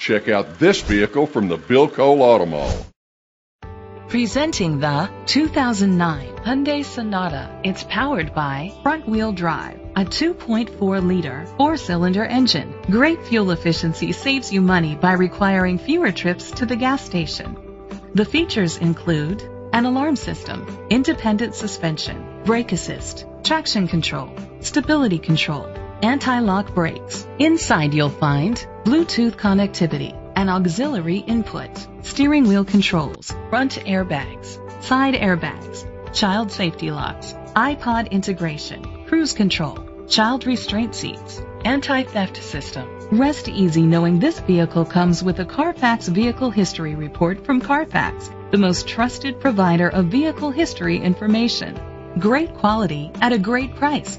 Check out this vehicle from the Bill Cole Auto Mall. Presenting the 2009 Hyundai Sonata. It's powered by front-wheel drive, a 2.4-liter four-cylinder engine. Great fuel efficiency saves you money by requiring fewer trips to the gas station. The features include an alarm system, independent suspension, brake assist, traction control, stability control, anti-lock brakes. Inside you'll find Bluetooth connectivity, an auxiliary input, steering wheel controls, front airbags, side airbags, child safety locks, iPod integration, cruise control, child restraint seats, anti-theft system. Rest easy knowing this vehicle comes with a Carfax Vehicle History Report from Carfax, the most trusted provider of vehicle history information. Great quality at a great price.